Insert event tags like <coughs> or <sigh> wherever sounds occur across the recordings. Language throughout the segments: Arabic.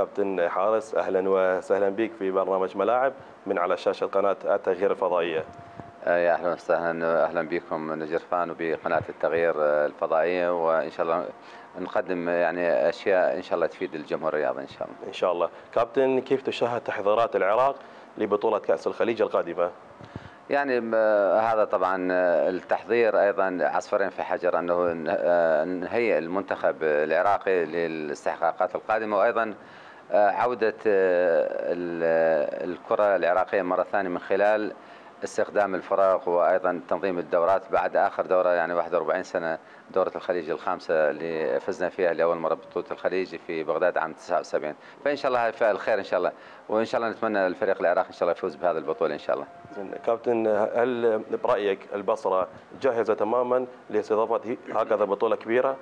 كابتن حارس أهلا وسهلا بك في برنامج ملاعب من على شاشة قناة التغيير الفضائية آه، يا أهلا وسهلا أهلا بكم نجرفان وبقناة التغيير آه، الفضائية وإن شاء الله نقدم يعني أشياء إن شاء الله تفيد الجمهور الرياضي إن شاء الله. إن شاء الله. كابتن كيف تشاهد تحضيرات العراق لبطولة كأس الخليج القادمة؟ يعني هذا طبعا التحضير أيضا عصفورين في حجر أنه نهيئ المنتخب العراقي للاستحقاقات القادمة وأيضا عودة الكرة العراقية مرة ثانية من خلال استخدام الفرق وأيضا تنظيم الدورات بعد آخر دورة يعني 41 سنة دورة الخليج الخامسة اللي فزنا فيها لأول مرة بطوله الخليج في بغداد عام 79 فإن شاء الله الخير إن شاء الله وإن شاء الله نتمنى الفريق العراقي إن شاء الله يفوز بهذه البطولة إن شاء الله. كابتن هل برأيك البصرة جاهزة تماما لاستضافة هكذا بطوله كبيرة؟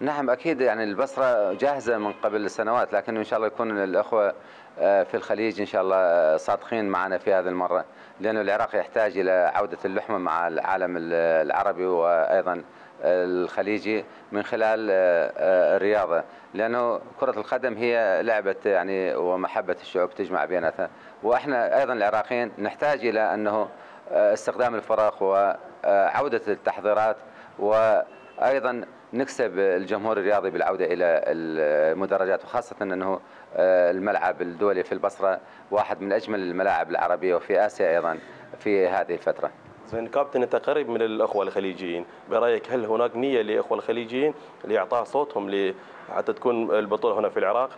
نعم أكيد يعني البصرة جاهزة من قبل سنوات لكن إن شاء الله يكون الأخوة آه، في الخليج إن شاء الله آه، صادقين معنا في هذه المرة لأن العراق يحتاج إلى عودة اللحمة مع العالم العربي وأيضا الخليجي من خلال آه، الرياضة. لأنه كرة القدم هي لعبة يعني ومحبة الشعوب تجمع بيناتها. وإحنا أيضا العراقيين نحتاج إلى أنه استخدام الفرق وعودة التحضيرات وأيضا نكسب الجمهور الرياضي بالعودة إلى المدرجات وخاصة أنه آه، الملعب الدولي في البصرة واحد من أجمل الملاعب العربية وفي آسيا أيضا في هذه الفترة. زين كابتن أنت قريب من الأخوة الخليجيين برأيك هل هناك نية لأخوة الخليجيين لإعطاء صوتهم حتى تكون البطولة هنا في العراق؟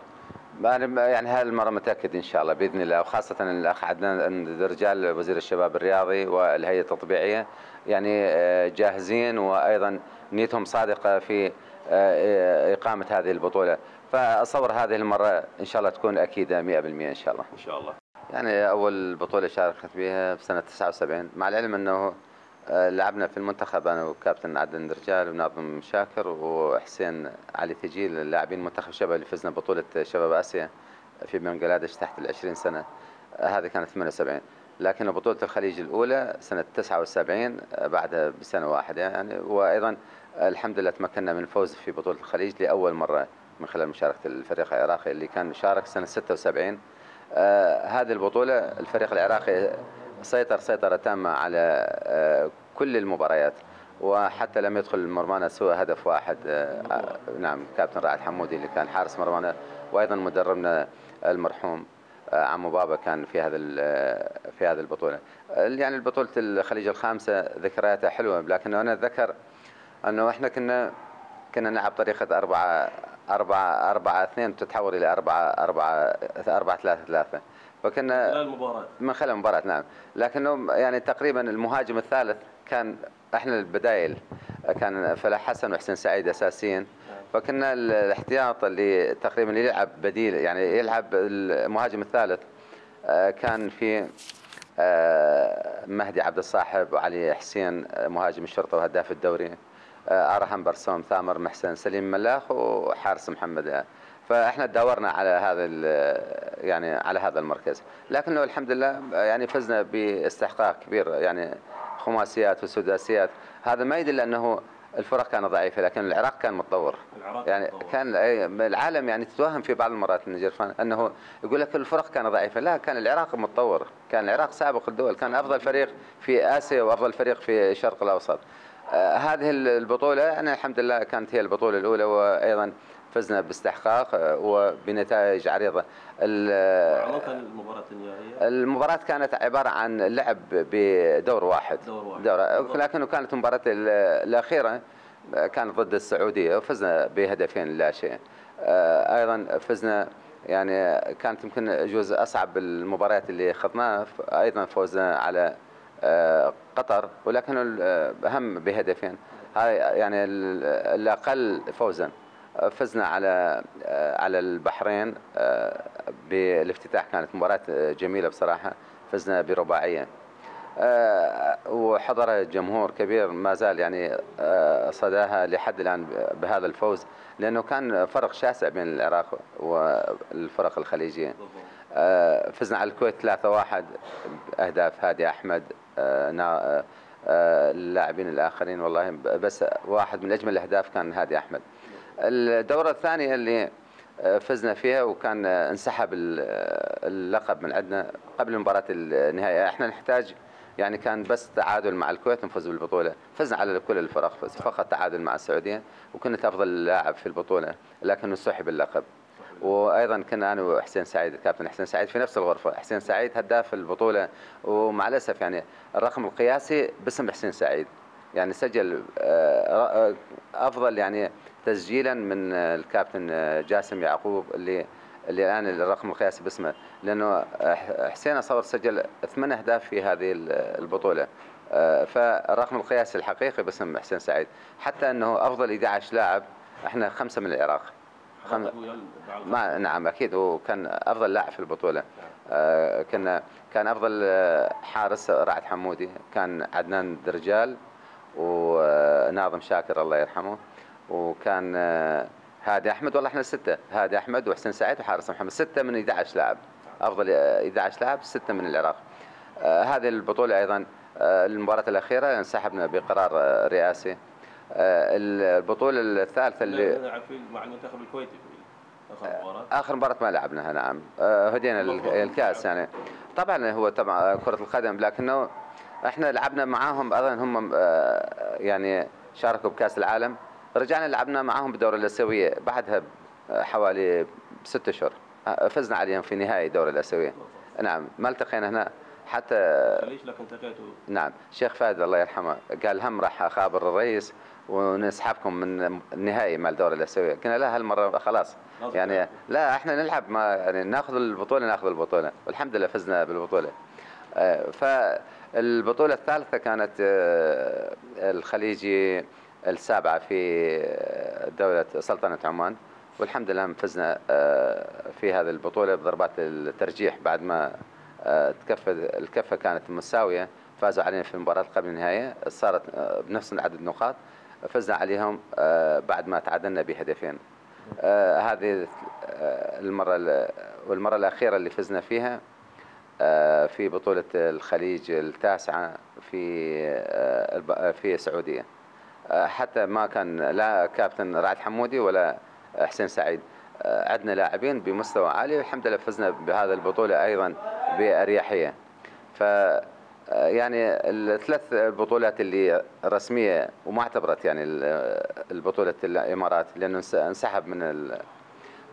أنا يعني هذه المرة متأكد إن شاء الله بإذن الله. وخاصة الاخ عدنان رجال وزير الشباب الرياضي والهيئة التطبيعية يعني آه، جاهزين وأيضا نيتهم صادقة في آه، إقامة هذه البطولة. فأصور هذه المرة إن شاء الله تكون أكيدة 100% إن شاء الله. إن شاء الله. يعني أول بطولة شاركت فيها في سنه 79 مع العلم إنه آه، لعبنا في المنتخب أنا وكابتن عدن رجال وناظم شاكر وحسين علي ثجيل اللاعبين منتخب شباب اللي فزنا بطولة شباب آسيا في بنغلاديش تحت ال 20 سنة. آه، هذه كانت 78 لكن بطولة الخليج الأولى سنة 79 آه، بعدها بسنة واحدة يعني. وأيضا الحمد لله تمكنا من الفوز في بطولة الخليج لأول مرة من خلال مشاركة الفريق العراقي اللي كان شارك سنة 76 آه هذه البطولة الفريق العراقي سيطر سيطرة تامة على آه كل المباريات وحتى لم يدخل مرمانا سوى هدف واحد. آه نعم كابتن رائد حمودي اللي كان حارس مرمانا وأيضا مدربنا المرحوم آه، عمو بابا كان في هذا في هذه البطولة. يعني البطوله الخليج الخامسة ذكرياتها حلوة لكن أنا اتذكر أنه إحنا كنا كنا نلعب طريقة أربعة أربعة أربعة اثنين تتحول إلى أربعة أربعة أربعة ثلاثة ثلاثة. فكنا من خلال المباراة. من خلال المباراة نعم. لكنه يعني تقريبا المهاجم الثالث كان إحنا البدايل كان فلاح حسن وحسين سعيد أساسيين. فكنا الاحتياط اللي تقريبا يلعب بديل يعني يلعب المهاجم الثالث آه، كان في آه، مهدي عبد الصاحب وعلي حسين آه، مهاجم الشرطة وهداف الدوري. ارهم برسوم ثامر محسن سليم ملاخ وحارس محمد. فإحنا دورنا على هذا يعني على هذا المركز. لكنه الحمد لله يعني فزنا باستحقاق كبير يعني خماسيات وسداسيات. هذا ما يدل أنه الفرق كانت ضعيفة لكن العراق كان متطور. العراق يعني متطور. كان العالم يعني تتوهم في بعض المرات النجرفان أنه يقول لك الفرق كانت ضعيفة. لا كان العراق متطور. كان العراق سابق الدول كان أفضل فريق في آسيا وأفضل فريق في الشرق الأوسط. آه، هذه البطولة يعني الحمد لله كانت هي البطولة الأولى وأيضا فزنا باستحقاق آه، وبنتائج عريضة. المباراة النهائية؟ المباراة كانت عبارة عن لعب بدور واحد. دور واحد. دور لكنه كانت المباراة الأخيرة آه، كانت ضد السعودية وفزنا بهدفين لا شيء. أيضا فزنا يعني كانت يمكن جزء أصعب المباريات اللي خضناها أيضا فوزنا على آه، قطر ولكن الأهم بهدفين. هاي يعني الأقل فوزا. فزنا على آه، على البحرين آه، بالافتتاح كانت مباراة جميلة بصراحة. فزنا برباعية. وحضر جمهور كبير ما زال يعني صداها لحد الآن بهذا الفوز لأنه كان فرق شاسع بين العراق والفرق الخليجية. فزنا على الكويت 3-1 أهداف هادي أحمد. آه، آه، اللاعبين الآخرين والله بس واحد من أجمل الأهداف كان هادي أحمد. الدورة الثانية اللي فزنا فيها وكان انسحب اللقب من عندنا قبل مباراة النهائية إحنا نحتاج يعني كان بس تعادل مع الكويت نفوز بالبطولة. فزنا على كل الفرق فقط تعادل مع السعودية وكنت أفضل لاعب في البطولة لكنه سحب اللقب. وأيضا كنا أنا وحسين سعيد الكابتن حسين سعيد في نفس الغرفة. حسين سعيد هداف البطولة ومع الأسف يعني الرقم القياسي باسم حسين سعيد. يعني سجل آه، أفضل يعني تسجيلا من الكابتن جاسم يعقوب اللي اللي الآن الرقم القياسي باسمه. لأنه حسين اصور سجل ثمان أهداف في هذه البطولة. آه، فالرقم القياسي الحقيقي باسم حسين سعيد. حتى أنه أفضل 11 لاعب إحنا خمسة من العراق. خم... ما نعم أكيد وكان أفضل لاعب في البطولة. آه كنا كان أفضل حارس رعد حمودي. كان عدنان درجال وناظم شاكر الله يرحمه. وكان آه، هادي أحمد. والله إحنا ستة هادي أحمد وحسين سعيد وحارس محمد. ستة من 11 لاعب. أفضل 11 لاعب ستة من العراق. آه، هذه البطولة أيضا آه، المباراة الأخيرة انسحبنا بقرار رئاسي. البطولة الثالثة اللي مع المنتخب الكويتي آخر مباراة. آخر مباراة ما لعبناها نعم. هدينا الكاس يعني. طبعا هو طبعا كرة القدم لكنه إحنا لعبنا معاهم أيضا هم يعني شاركوا بكأس العالم. رجعنا لعبنا معاهم بالدورة الآسيوية بعدها حوالي ست أشهر. فزنا عليهم في نهائي الدورة الآسيوية نعم ما التقينا هنا. حتى ليش لكن التقيتوا؟ نعم. شيخ فهد الله يرحمه قال هم راح أخابر الرئيس. ونسحبكم من النهائي مال الدورة الآسيوية قلنا لا هالمرة خلاص. يعني لا إحنا نلعب ما يعني ناخذ البطولة ناخذ البطولة. والحمد لله فزنا بالبطولة. آه، فالبطولة الثالثة كانت آه، الخليجي السابعة في دولة سلطنة عمان. والحمد لله فزنا آه، في هذه البطولة بضربات الترجيح بعد ما آه، تكفى الكفة كانت مساوية فازوا علينا في المباراة قبل النهاية. صارت آه، بنفس عدد النقاط فزنا عليهم بعد ما تعادلنا بهدفين. هذه المرة والمرة الأخيرة اللي فزنا فيها في بطولة الخليج التاسعة في في السعودية. حتى ما كان لا كابتن رعد حمودي ولا حسين سعيد. عندنا لاعبين بمستوى عالي والحمد لله فزنا بهذا البطولة أيضا بأريحية. ف يعني الثلاث بطولات اللي رسمية وما اعتبرت يعني البطولة الإمارات لأنه انسحب من ال...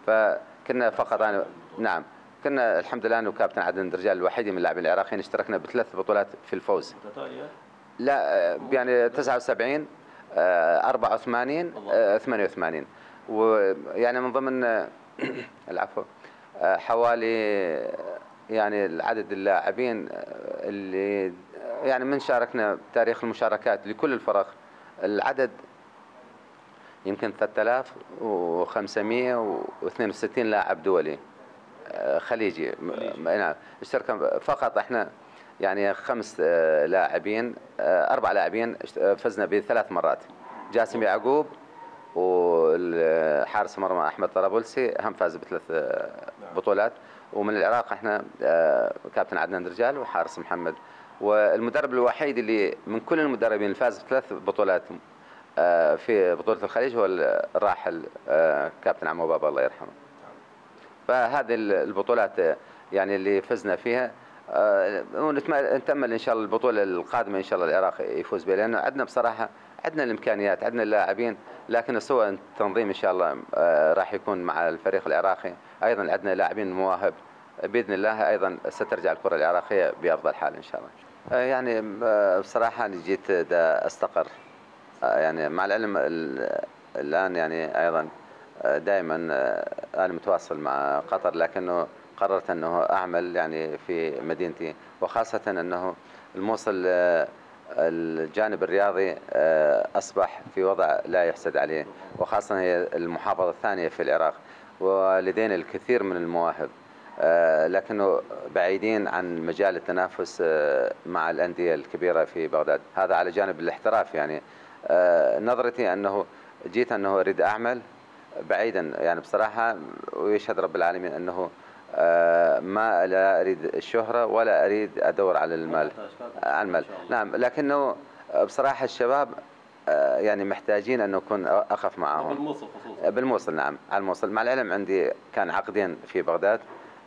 فكنا فقط أنا نعم. كنا الحمد لله أنا وكابتن عدن الرجال الوحيد من اللاعبين العراقيين اشتركنا بثلاث بطولات في الفوز. لا يعني 79 84 88 ويعني من ضمن <coughs> العفو. آه، حوالي يعني العدد اللاعبين آه، اللي يعني من شاركنا بتاريخ المشاركات لكل الفرق العدد يمكن 3562 لاعب دولي آه، خليجي. نعم. اشترك فقط إحنا يعني خمس آه، لاعبين آه، أربع لاعبين آه، فزنا بثلاث مرات. جاسم يعقوب والحارس مرمى أحمد طرابلسي هم فاز بثلاث بطولات. ومن العراق إحنا كابتن عدنان رجال وحارس محمد. والمدرب الوحيد اللي من كل المدربين اللي فاز بثلاث بطولات في بطولة الخليج هو الراحل كابتن عمو بابا الله يرحمه. فهذه البطولات يعني اللي فزنا فيها. آه، ونتمل إن شاء الله البطولة القادمة إن شاء الله العراق يفوز بها لأنه عندنا بصراحة عندنا الإمكانيات عندنا اللاعبين لكن سوى التنظيم إن شاء الله آه، راح يكون مع الفريق العراقي. أيضا عندنا لاعبين مواهب. بإذن الله أيضا سترجع الكرة العراقية بأفضل حال إن شاء الله. آه، يعني بصراحة أنا جيت دا أستقر. يعني مع العلم الآن يعني أيضا دائما أنا متواصل مع قطر لكنه قررت أنه أعمل يعني في مدينتي. وخاصة أنه الموصل آه، الجانب الرياضي آه، أصبح في وضع لا يحسد عليه. وخاصة هي المحافظة الثانية في العراق. ولدينا الكثير من المواهب. آه، لكنه بعيدين عن مجال التنافس مع الأندية الكبيرة في بغداد. هذا على جانب الاحتراف يعني. نظرتي أنه جيت أنه أريد أعمل بعيدا. يعني بصراحة ويشهد رب العالمين أنه آه، ما لا أريد الشهرة ولا أريد أدور على المال. على المال. نعم لكنه بصراحة الشباب آه، يعني محتاجين أن نكون أخف معهم. بالموصل خصوصا. بالموصل نعم على الموصل. مع العلم عندي كان عقدين في بغداد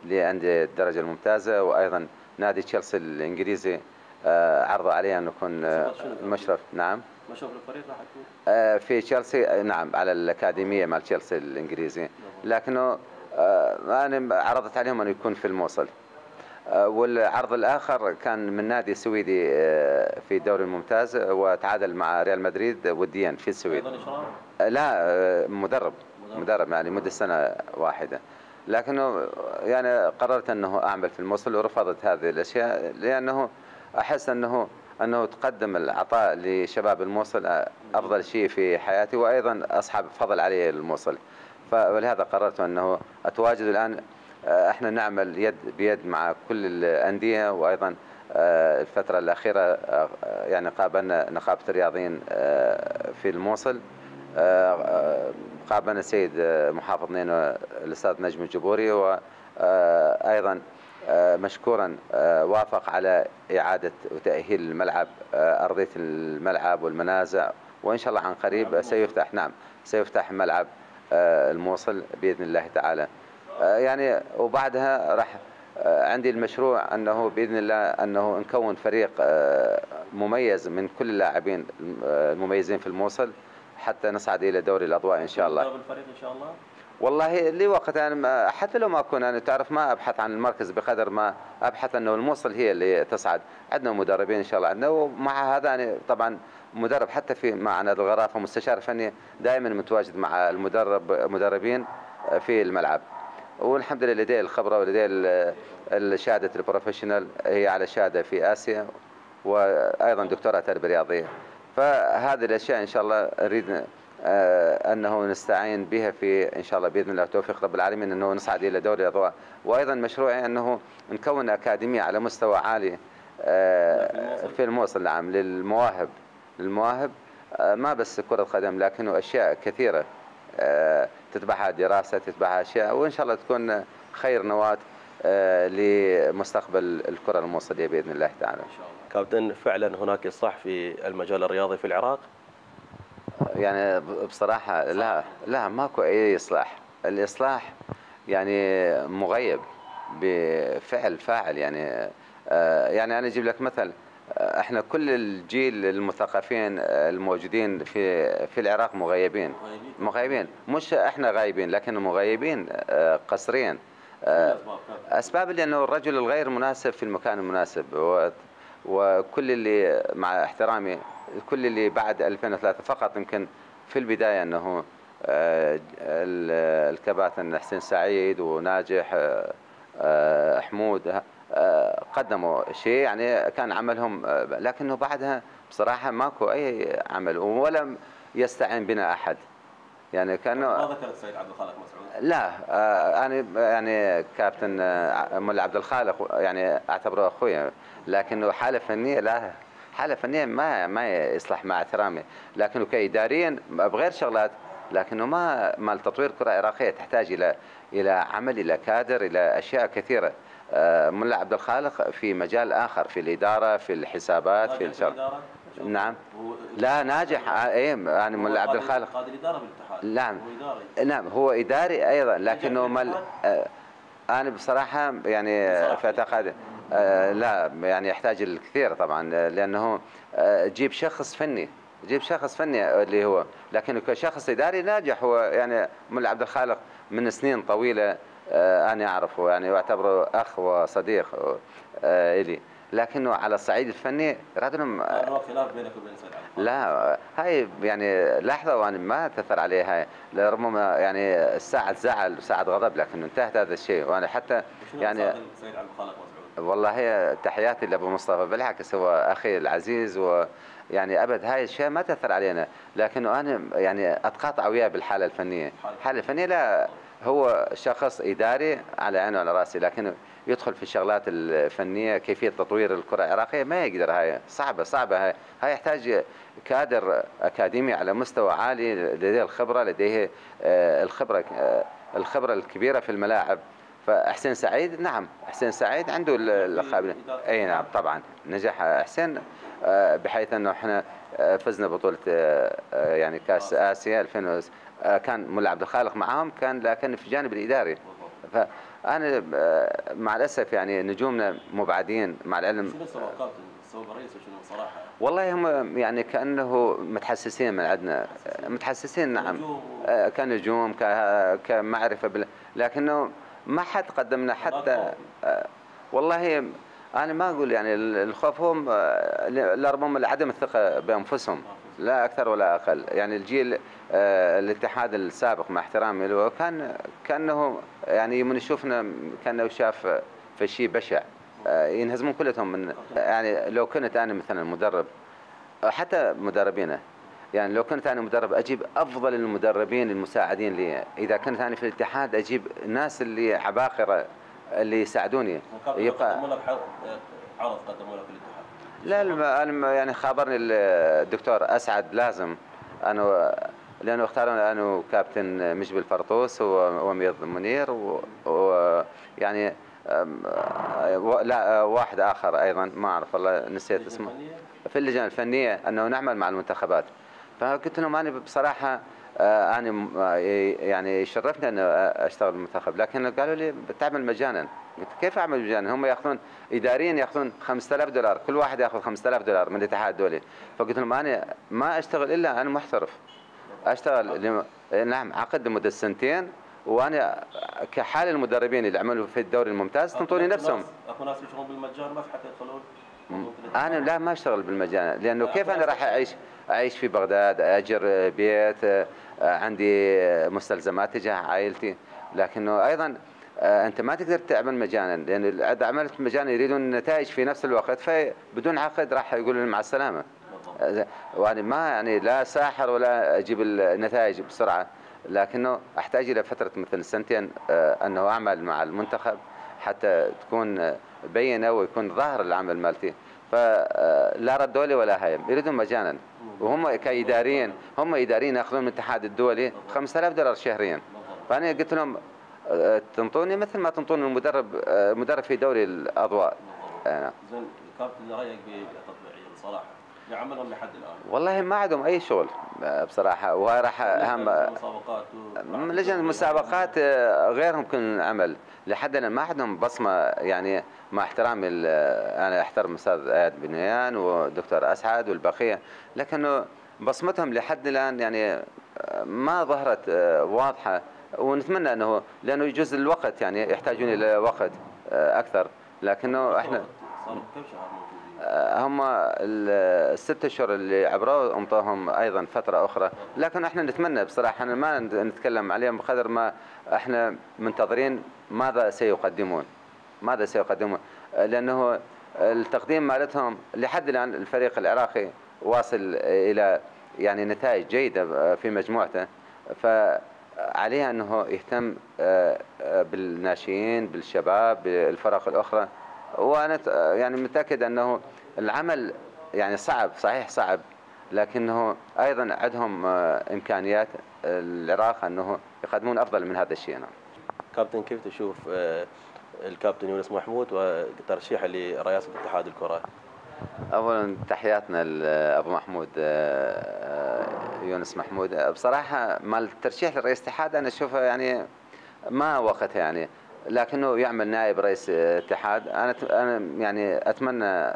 اللي عندي الدرجة الممتازة وأيضا نادي تشيلسي الإنجليزي آه، عرضوا علي أن أكون آه،؟ مشرف. نعم. مشروف الفريق راح تكون آه، في تشيلسي آه، نعم على الأكاديمية مال تشيلسي الإنجليزي. لكنه آه، أنا عرضت عليهم أن يكون في الموصل. آه، والعرض الآخر كان من نادي سويدي آه، في الدوري الممتاز وتعادل مع ريال مدريد وديا في السويد. آه، لا آه، مدرب. مدرب. يعني مدة سنة واحدة. لكنه يعني قررت أنه أعمل في الموصل ورفضت هذه الأشياء لأنه أحس أنه أنه تقدم العطاء لشباب الموصل آه، أفضل شيء في حياتي وأيضا أصحاب فضل علي الموصل. فلهذا قررت أنه أتواجد الآن آه، إحنا نعمل يد بيد مع كل الأندية وأيضا آه، الفترة الأخيرة آه، يعني قابلنا نقابة الرياضيين آه، في الموصل. آه، آه، قابلنا السيد آه، محافظ نينوى الأستاذ نجم الجبوري وأيضا مشكورا آه، وافق على إعادة وتأهيل الملعب آه، أرضية الملعب والمنازع وإن شاء الله عن قريب سيفتح نعم سيفتح ملعب آه، الموصل بإذن الله تعالى. آه، يعني وبعدها راح آه، عندي المشروع أنه بإذن الله أنه نكون فريق آه، مميز من كل اللاعبين آه، المميزين في الموصل حتى نصعد إلى دوري الأضواء إن شاء الله. الفريق إن شاء الله؟ والله لي وقت أنا حتى لو ما أكون أنا تعرف ما أبحث عن المركز بقدر ما أبحث أنه الموصل هي اللي تصعد. عندنا مدربين إن شاء الله عندنا ومع هذا أنا طبعا مدرب حتى في مع نادي الغرافة مستشار فني دائما متواجد مع المدرب مدربين في الملعب. والحمد لله لدي الخبرة ولدي ال- الشهادة البروفيشنال هي على شهادة في آسيا وأيضا دكتوراه تربية رياضية. فهذه الأشياء إن شاء الله أريد آه، أنه نستعين بها في إن شاء الله بإذن الله توفيق رب العالمين أنه نصعد إلى دوري الأضواء وأيضا مشروعي أنه نكون أكاديمية على مستوى عالي آه، في الموصل نعم للمواهب. للمواهب آه، ما بس كرة قدم لكنه أشياء كثيرة. تتبعها دراسة تتبعها أشياء وإن شاء الله تكون خير نواة آه، لمستقبل الكرة الموصلية بإذن الله تعالى. إن شاء الله. كابتن فعلا هناك إصلاح في المجال الرياضي في العراق؟ يعني ب- بصراحة لا لا ماكو أي إصلاح. الإصلاح يعني مغيب بفعل فاعل يعني آه، يعني أنا أجيب لك مثل آه، إحنا كل الجيل المثقفين الموجودين في في العراق مغيبين مغيبين. مش إحنا غايبين لكن مغيبين آه، قسريا آه،. أسباب لأنه الرجل الغير مناسب في المكان المناسب. وكل اللي مع احترامي كل اللي بعد 2003 فقط يمكن في البداية إنه آه، ال- الكباتن حسين سعيد وناجح حمود قدموا شيء يعني كان عملهم آه، لكنه بعدها بصراحة ماكو أي عمل ولم يستعين بنا أحد. يعني كانه ما ذكر السيد عبد الخالق مسعود؟ لا آه، أنا يعني كابتن آه، ملا عبد الخالق يعني أعتبره اخويا لكنه حالة فنية لا حالة فنية ما ما يصلح مع احترامي. لكنه كاداريا بغير شغلات لكنه ما مال تطوير كرة عراقيه تحتاج إلى إلى عمل إلى كادر إلى أشياء كثيرة. آه، ملا عبد الخالق في مجال آخر في الإدارة في الحسابات في؟ شوف، نعم. لا ناجح آه، إيه يعني ملا عبد الخالق قائد الاداره بالاتحاد نعم. هو إداري نعم هو إداري أيضا لكنه مل... آه، أنا بصراحة يعني. في اعتقادي آه، لا يعني يحتاج الكثير طبعا آه، آه، جيب شخص فني جيب شخص فني اللي هو لكنه كشخص إداري ناجح هو يعني ملا عبد الخالق من سنين طويلة آه، أنا أعرفه يعني واعتبره أخ وصديق آه، إلي. لكنه على الصعيد الفني رجل هذا خلاف بينك وبين لا هاي يعني لحظة وأنا ما تأثر عليها. لربما يعني ساعة زعل وساعة غضب لكن انتهت هذا الشيء. وأنا حتى يعني يعني السيد عبد الخالق مسعود والله هي تحياتي لأبو مصطفى بالعكس هو أخي العزيز ويعني أبد. هاي الشيء ما تأثر علينا لكنه أنا يعني أتقاطع وياه بالحالة الفنية. الحالة الفنية لا هو شخص إداري على عيني وعلى رأسي لكن يدخل في الشغلات الفنية كيفية تطوير الكرة العراقية ما يقدر هاي صعبة صعبة هاي هاي يحتاج كادر أكاديمي على مستوى عالي لديه الخبرة لديه آه، الخبرة آه، الخبرة الكبيرة في الملاعب. فحسين سعيد نعم حسين سعيد عنده ال- القابلية. إي نعم طبعا نجح حسين آه، بحيث إنه إحنا فزنا بطولة آه، يعني كأس آسيا. 2000 آه، كان ملا عبد الخالق معاهم كان لكن في الجانب الإداري. فانا آه، مع الأسف يعني نجومنا مبعدين مع العلم. وشنو صراحة؟ والله هم يعني كأنه متحسسين من عندنا. متحسسين؟ نعم. آه، كنجوم ك- كمعرفة بال... لكنه ما حد قدم لنا حتى آه، والله أنا ما أقول يعني ال- الخوف هم آه، ل- ربما عدم الثقة بأنفسهم. لا أكثر ولا أقل. يعني الجيل آه، الاتحاد السابق مع احترامي له كان كأنه يعني من يشوفنا كأنه شاف في شيء بشع. آه، ينهزمون كلهم من يعني لو كنت أنا مثلا مدرب حتى مدربينا يعني لو كنت أنا مدرب أجيب أفضل المدربين المساعدين لي. إذا كنت أنا في الاتحاد أجيب ناس اللي عباقرة اللي يساعدوني. يبقى حرض عرض قدموا لك الاتحاد. لا الم- أنا يعني خابرني الدكتور أسعد لازم. أنا لأنه اختارنا أنا وكابتن مجبل فرطوس و- وميض منير ويعني لا واحد آخر أيضا ما أعرف والله نسيت اسمه. في اللجنة الفنية أنه نعمل مع المنتخبات. فقلت لهم أنا بصراحة أنا م- آه، يعني يشرفني أن أشتغل بالمنتخب. لكن قالوا لي بتعمل مجانا. قلت كيف أعمل مجانا؟ هم يأخذون اداريا يأخذون 5000 دولار. كل واحد يأخذ 5000 دولار من الاتحاد الدولي. فقلت لهم أنا ما أشتغل إلا أنا محترف. أشتغل لم... نعم عقد لمدة سنتين. وأنا كحال المدربين اللي عملوا في الدوري الممتاز تنطوني نفسهم. أكو ناس يشتغلون بالمجان ما في حتى يدخلون أنا لا ما أشتغل بالمجان. لأنه كيف أنا راح اعيش أعيش في بغداد أجر بيت آه، عندي مستلزمات تجاه عائلتي. لكنه أيضا آه، أنت ما تقدر تعمل مجانا لأن إذا عملت مجانا يريدون نتائج في نفس الوقت فبدون عقد راح يقولون مع السلامة. آه، وأنا ما يعني لا ساحر ولا أجيب النتائج بسرعة لكنه أحتاج إلى فترة مثل سنتين آه، أنه أعمل مع المنتخب حتى تكون آه، بينة ويكون ظاهر العمل مالتي. فلا ردوا لي ولا هاي يريدون مجانا. وهم كإداريين هم إداريين يأخذون من الاتحاد الدولي 5000 دولار شهريا. فأنا قلت لهم آه، تنطوني مثل ما تنطون المدرب آه، مدرب في دوري الأضواء. زين الكابتن رأيك بالتطبيعيه بصراحه يعملهم لحد الآن. والله ما عندهم أي شغل بصراحة وهاي راح أهم مسابقات لجنة المسابقات آه، غيرهم كل عمل. لحد الآن ما عندهم بصمة يعني مع احترامي أنا أحترم أستاذ آياد بنيان ودكتور أسعد والبقية لكنه بصمتهم لحد الآن يعني آه، ما ظهرت آه، واضحة. ونتمنى إنه لأنه يجوز الوقت يعني يحتاجون إلى وقت أكثر. لكنه إحنا آه، هم ال- الست أشهر اللي عبروا انطوهم أيضا فترة أخرى. لكن إحنا نتمنى بصراحة إحنا ما نتكلم عليهم بقدر ما إحنا منتظرين ماذا سيقدمون. ماذا سيقدمون؟ آه، لأنه التقديم مالتهم لحد الآن الفريق العراقي واصل إلى يعني نتائج جيدة في مجموعته. فعليه أنه يهتم آه، آه، بالناشئين بالشباب بالفرق الأخرى. وأنا ت- يعني متأكد أنه العمل يعني صعب صحيح صعب لكنه أيضا عندهم آه، إمكانيات العراق أنه يقدمون أفضل من هذا الشيء. نعم. كابتن كيف تشوف آه، الكابتن يونس محمود وترشيحه لرئاسة اتحاد الكرة؟ اولا تحياتنا لابو محمود آه، آه، يونس محمود. آه، بصراحة مال الترشيح لرئيس الاتحاد أنا أشوفه يعني ما وقتها يعني. لكنه يعمل نائب رئيس اتحاد. أنا أنا يعني أتمنى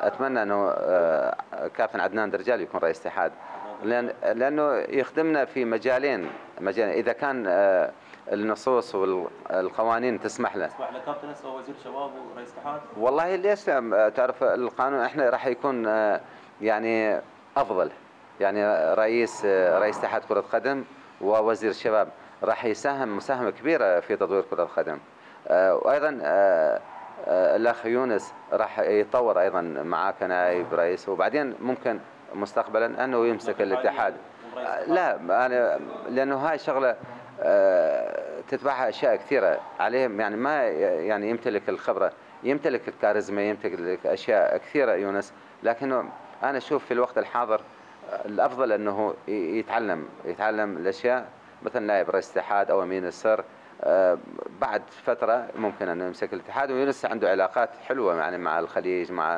أتمنى أنه آه، كابتن عدنان درجال يكون رئيس اتحاد. لأن لأنه يخدمنا في مجالين مجال إذا كان آه، النصوص والقوانين تسمح له. اسمح لي كابتن هسه وزير شباب ورئيس اتحاد. والله ليش؟ تعرف القانون إحنا راح يكون آه، يعني أفضل. يعني رئيس رئيس اتحاد كرة قدم ووزير الشباب راح يساهم مساهمة كبيرة في تطوير كرة القدم. آه، وأيضا آه، آه، الأخ يونس راح يتطور أيضا معاه كنائب رئيس وبعدين ممكن مستقبلا أنه يمسك الاتحاد. لا أنا لأنه هاي شغلة آه، تتبعها أشياء كثيرة عليهم. يعني ما يعني يمتلك الخبرة يمتلك الكاريزما يمتلك أشياء كثيرة يونس. لكنه أنا أشوف في الوقت الحاضر الأفضل أنه ي- يتعلم يتعلم الأشياء. مثل نائب رئيس الاتحاد أو أمين السر آه، بعد فترة ممكن أنه يمسك الاتحاد. ويونس عنده علاقات حلوة يعني مع الخليج مع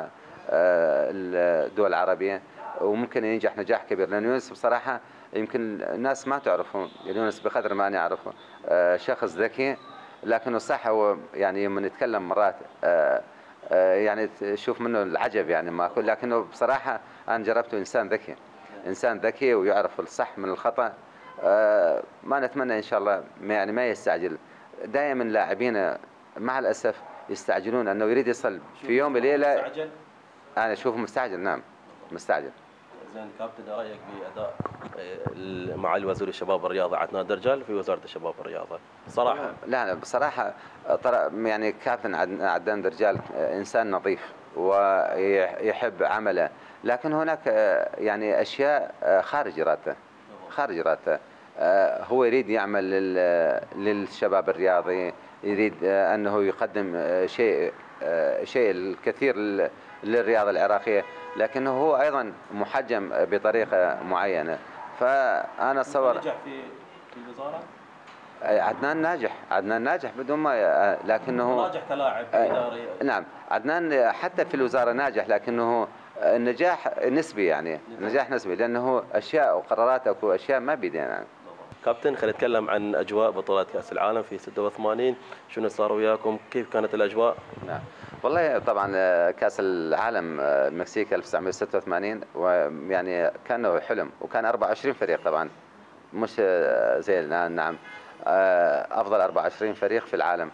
آه، الدول العربية وممكن ينجح نجاح كبير. لأن يونس بصراحة يمكن الناس ما تعرفه يونس بقدر ما أنا أعرفه آه، شخص ذكي. لكنه صح هو يعني يوم نتكلم مرات يعني تشوف منه العجب يعني ما أقول. لكنه بصراحة أنا جربته إنسان ذكي إنسان ذكي ويعرف الصح من الخطأ. آه، ما نتمنى إن شاء الله ما يعني ما يستعجل. دائما لاعبينا مع الأسف يستعجلون انه يريد يصل في يوم وليله مستعجل؟ أنا أشوفه مستعجل نعم مستعجل. زين كابتن رأيك بأداء آه، معالي وزير الشباب والرياضه عدنان درجال في وزارة الشباب والرياضه صراحة. لا لا بصراحة يعني كابتن عدنان درجال آه، إنسان نظيف ويحب عمله. لكن هناك يعني أشياء خارج إرادته. خارج ارادته آه، هو يريد يعمل للشباب الرياضي يريد آه، أنه يقدم آه، شيء شيء الكثير للرياضة العراقية لكنه هو أيضا محجم بطريقة معينة. فأنا اتصور نجح في الوزارة؟ عدنان ناجح عدنان ناجح بدون ما لكنه ناجح كلاعب إداري. نعم عدنان حتى في الوزارة ناجح لكنه النجاح نسبي يعني نجاح نسبي لأنه أشياء وقرارات اكو أشياء ما بيدينا. يعني. كابتن خلينا نتكلم عن أجواء بطولات كأس العالم في 86 شنو صار وياكم؟ كيف كانت الأجواء؟ نعم. والله طبعا كأس العالم المكسيك 1986 ويعني كان حلم وكان 24 فريق طبعا. مش زي الان نعم. أفضل 24 فريق في العالم.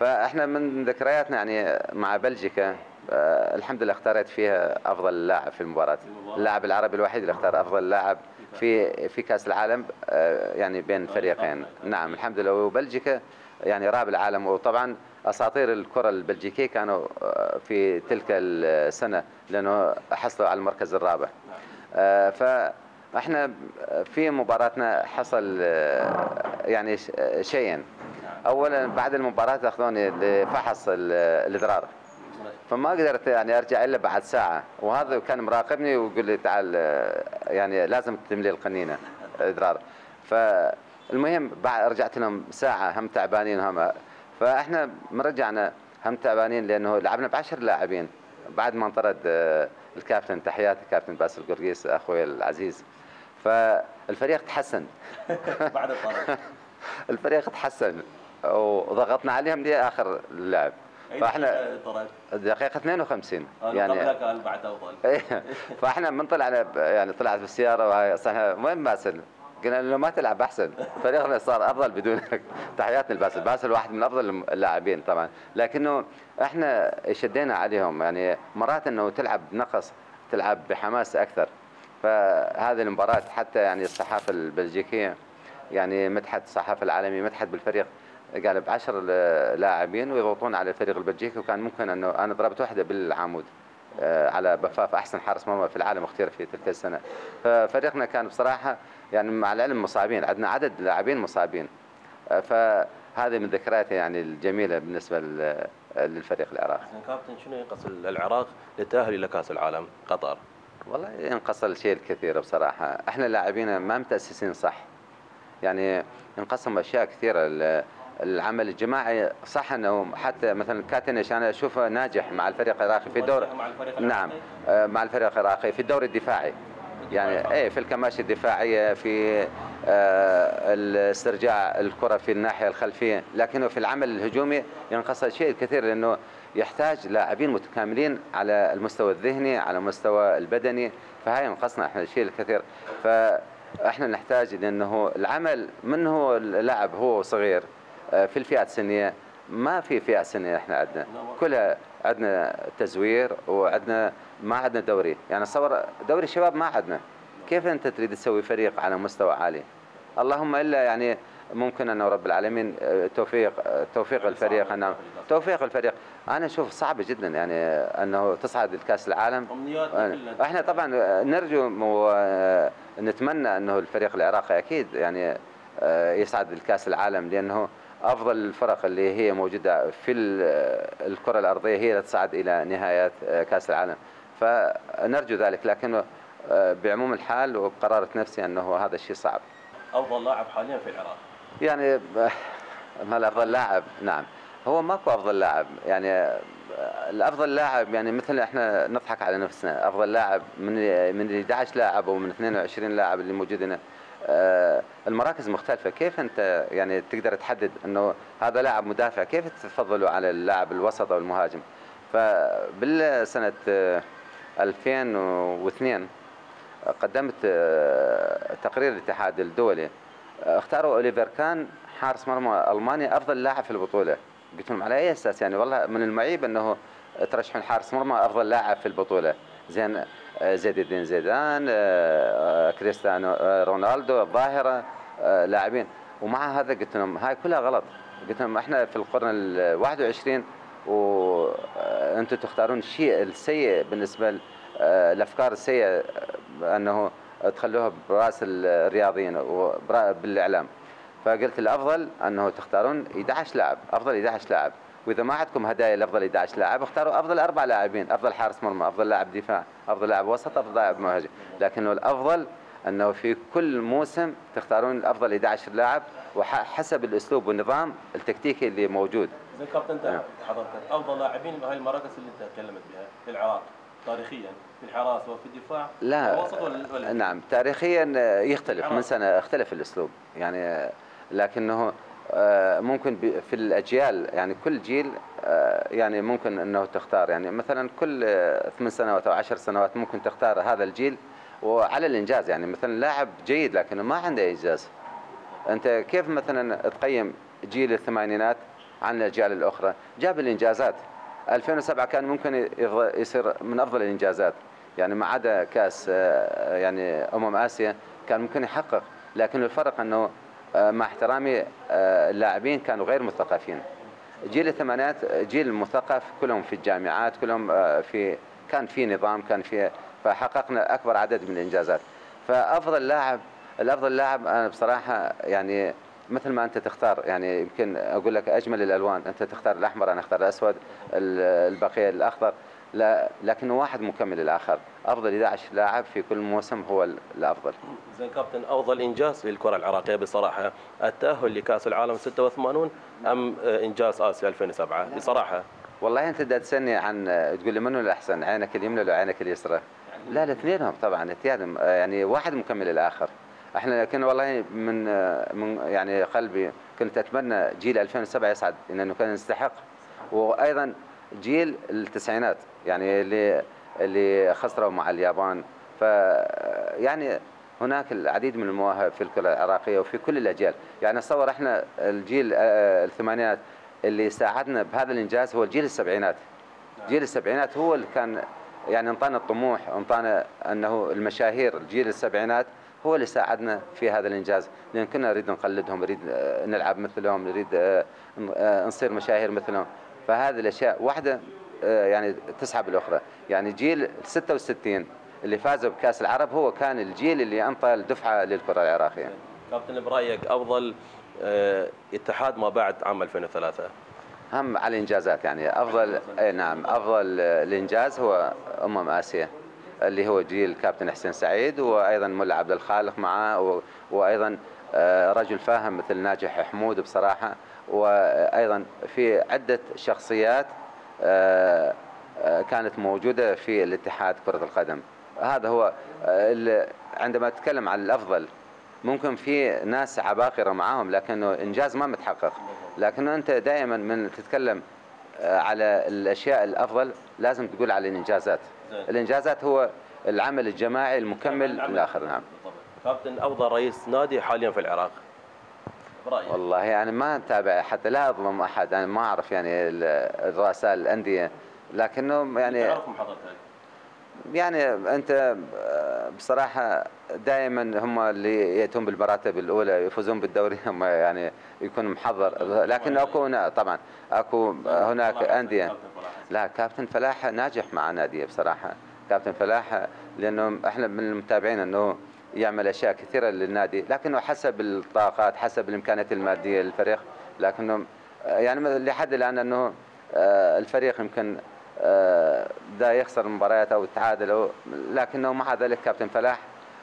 فإحنا من ذكرياتنا يعني مع بلجيكا آه، الحمد لله اختاريت فيها أفضل لاعب في المباراة. اللاعب العربي الوحيد اللي اختار أفضل لاعب في في كأس العالم آه، يعني بين فريقين. نعم الحمد لله. وبلجيكا يعني راب العالم. وطبعا أساطير الكرة البلجيكية كانوا آه، في تلك السنة لأنه حصلوا على المركز الرابع. فإحنا في مباراتنا حصل يعني شيئين اولا بعد المباراة أخذوني لفحص الاضرار فما قدرت يعني أرجع إلا بعد ساعة. وهذا كان مراقبني ويقول لي تعال يعني لازم تملي القنينة إدرار. فالمهم بعد رجعت لهم ساعة هم تعبانين هم. فإحنا رجعنا هم تعبانين لأنه لعبنا بعشر لاعبين. بعد ما انطرد آه، الكابتن تحياتي كابتن باسل قرقيس أخوي العزيز. فالفريق تحسن. <laughs> بعد <laughs> الفريق تحسن. وضغطنا عليهم لآخر اللعب. فاحنا دقيقة 52 يعني بعد افضل <laughs> إيه. فاحنا من طلعنا يعني طلعت بالسيارة وهي صح وين باسل؟ قلنا له ما تلعب أحسن. فريقنا صار أفضل بدونك <laughs> تحياتنا لباسل. باسل واحد من أفضل اللاعبين طبعا. لكنه إحنا شدينا عليهم. يعني مرات إنه تلعب نقص تلعب بحماس أكثر. فهذه المباراة حتى يعني الصحافة البلجيكية يعني مدحت الصحافة العالمية مدحت بالفريق قال بعشر لاعبين ويضغطون على الفريق البلجيكي وكان ممكن أنه أنا ضربت واحدة بالعمود آه، على بفاف أحسن حارس مرمى في العالم اختير في تلك السنة ففريقنا كان بصراحة يعني مع العلم مصابين عندنا عدد لاعبين مصابين آه، فهذه من ذكرياتي يعني الجميلة بالنسبة للفريق العراقي. كابتن شنو ينقص العراق للتاهل إلى كأس العالم قطر؟ والله ينقص الشيء الكثير بصراحة، إحنا لاعبين ما متأسسين صح. يعني انقسم أشياء كثيرة العمل الجماعي صح أنه حتى مثلا كاتنش أنا أشوفه ناجح مع الفريق العراقي في دور مع الفريق نعم آه، مع الفريق العراقي في الدور الدفاعي. يعني إيه في الكماشة الدفاعية في آه استرجاع الكرة في الناحية الخلفية. لكنه في العمل الهجومي ينقص شيء كثير لأنه يحتاج لاعبين متكاملين على المستوى الذهني على المستوى البدني. فهاي ينقصنا إحنا الشيء الكثير. فإحنا نحتاج لأنه العمل من هو اللاعب هو صغير؟ في الفئات السنية ما في فئة سنية إحنا عندنا. كلها عندنا تزوير وعندنا ما عندنا دوري. يعني صور دوري الشباب ما عندنا. كيف أنت تريد تسوي فريق على مستوى عالي؟ اللهم إلا يعني ممكن أنه رب العالمين آه، توفيق آه، توفيق الفريق أنه توفيق الفريق. أنا أشوف صعب جدا يعني أنه تصعد لكأس العالم. إحنا طبعا نرجو ونتمنى أنه الفريق العراقي أكيد يعني يصعد لكأس العالم لأنه أفضل الفرق اللي هي موجودة في الكرة الأرضية هي اللي تصعد إلى نهايات آه، كأس العالم. فنرجو ذلك لكن آه، بعموم الحال وبقرارة نفسي أنه هذا الشيء صعب. أفضل لاعب حاليا في العراق. يعني هل افضل لاعب؟ نعم. هو ماكو أفضل لاعب. يعني آه، الأفضل لاعب يعني مثل إحنا نضحك على نفسنا. أفضل لاعب من من 11 لاعب أو من 22 لاعب اللي موجودين. آه، المراكز مختلفة. كيف أنت يعني تقدر تحدد أنه هذا لاعب مدافع؟ كيف تفضله على اللاعب الوسط أو المهاجم؟ فبالسنة 2002 قدمت آه، تقرير الاتحاد الدولي. اختاروا اوليفر كان حارس مرمى ألماني أفضل لاعب في البطولة. قلت لهم على أي أساس؟ يعني والله من المعيب إنه ترشحون حارس مرمى أفضل لاعب في البطولة. زين آه، زيد الدين زيدان آه، كريستيانو رونالدو الظاهرة لاعبين. ومع هذا قلت لهم هاي كلها غلط. قلت لهم إحنا في القرن ال 21 وأنتم تختارون الشيء السيء بالنسبة الأفكار السيئة أنه تخلوها برأس الرياضيين وبالاعلام فقلت الأفضل أنه تختارون 11 لاعب أفضل 11 لاعب. وإذا ما عندكم هدايا لأفضل 11 لاعب اختاروا أفضل أربع لاعبين أفضل حارس مرمى أفضل لاعب دفاع أفضل لاعب وسط أفضل لاعب مهاجم. لكنه الأفضل أنه في كل موسم تختارون الأفضل 11 لاعب وحسب الأسلوب والنظام التكتيكي اللي موجود. زي كابتن أنت نعم. حضرتك أفضل لاعبين بهاي المراكز اللي أنت تكلمت بها في العراق تاريخيا في الحراسه وفي الدفاع لا ولا نعم تاريخيا يختلف من سنة اختلف الأسلوب. يعني لكنه ممكن في الأجيال يعني كل جيل آه، يعني ممكن إنه تختار. يعني مثلا كل ثمان سنوات أو عشر سنوات ممكن تختار هذا الجيل وعلى الإنجاز. يعني مثلا لاعب جيد لكنه ما عنده إنجاز. أنت كيف مثلا تقيم جيل الثمانينات عن الأجيال الأخرى؟ جاب الإنجازات. 2007 كان ممكن يصير من أفضل الإنجازات. يعني ما عدا كأس آه، يعني أمم آسيا كان ممكن يحقق. لكن الفرق إنه آه، مع احترامي آه، اللاعبين كانوا غير مثقفين. جيل الثمانينات جيل مثقف كلهم في الجامعات كلهم في كان في نظام كان في فحققنا أكبر عدد من الإنجازات. فأفضل لاعب الأفضل لاعب أنا بصراحة يعني مثل ما أنت تختار يعني يمكن أقول لك أجمل الألوان. أنت تختار الأحمر أنا أختار الأسود البقية الأخضر. لا لكنه واحد مكمل للآخر. أفضل 11 لاعب في كل موسم هو الأفضل. زين كابتن أفضل إنجاز للكره العراقية بصراحة التاهل لكأس العالم 86 أم إنجاز آسيا 2007 بصراحة. والله أنت دا تسألني عن تقول لي منو الأحسن عينك اليمنى ولا عينك اليسرى؟ لا الاثنينهم طبعا يعني واحد مكمل للآخر. إحنا لكن والله من من يعني قلبي كنت أتمنى جيل 2007 يصعد لأنه كان يستحق. وأيضا جيل التسعينات يعني اللي اللي خسروا مع اليابان. ف يعني هناك العديد من المواهب في الكرة العراقية وفي كل الأجيال. يعني اتصور إحنا الجيل آه، الثمانينات اللي ساعدنا بهذا الإنجاز هو الجيل السبعينات. جيل السبعينات هو اللي كان يعني انطانا الطموح انطانا أنه المشاهير. جيل السبعينات هو اللي ساعدنا في هذا الإنجاز. لأن كنا نريد نقلدهم نريد آه، نلعب مثلهم نريد آه، نصير مشاهير مثلهم. فهذه الأشياء واحدة يعني تسحب الأخرى. يعني جيل 66 اللي فازوا بكأس العرب هو كان الجيل اللي أنطى الدفعة للكرة العراقية. كابتن برايك أفضل اتحاد ما بعد عام 2003 هم على الإنجازات يعني. أفضل اي نعم. أفضل الإنجاز هو أمم آسيا اللي هو جيل كابتن حسين سعيد وأيضا ملا عبد الخالق معه وأيضا آه، رجل فاهم مثل ناجح حمود بصراحة. وأيضا في عدة شخصيات آه، آه، كانت موجودة في الاتحاد كرة القدم. هذا هو عندما تتكلم عن الأفضل ممكن في ناس عباقرة معاهم لكنه إنجاز ما متحقق. لكنه أنت دائما من تتكلم على الأشياء الأفضل لازم تقول على الإنجازات. الإنجازات هو العمل الجماعي المكمل للاخر نعم. كابتن أفضل رئيس نادي حاليا في العراق. برأيك. والله يعني ما أتابع حتى لا أظلم أحد يعني ما أعرف يعني رؤساء الأندية لكنه يعني تعرفهم حضرتك؟ يعني أنت بصراحة دائما هم اللي يأتون بالمراتب الأولى يفوزون بالدوري <laughs> هم يعني يكون محضر. لكن أكو طبعا أكو هناك أندية. لا كابتن فلاح ناجح مع ناديه بصراحة. كابتن فلاح لأنه إحنا من المتابعين إنه يعمل أشياء كثيرة للنادي لكنه حسب الطاقات حسب الإمكانيات المادية للفريق لكنه يعني لحد الآن أنه آه، الفريق يمكن دا يخسر المباريات أو التعادل لكنه مع ذلك كابتن فلاح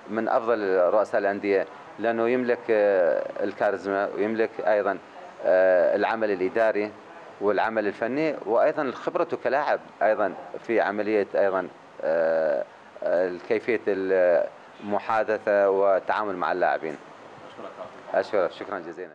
من أفضل رؤساء الأندية لأنه يملك آه، الكاريزما ويملك أيضا آه، العمل الإداري والعمل الفني وأيضا خبرته كلاعب أيضا في عملية أيضا آه، آه، كيفية المحادثه والتعامل مع اللاعبين. أشكرك. شكرا جزيلا.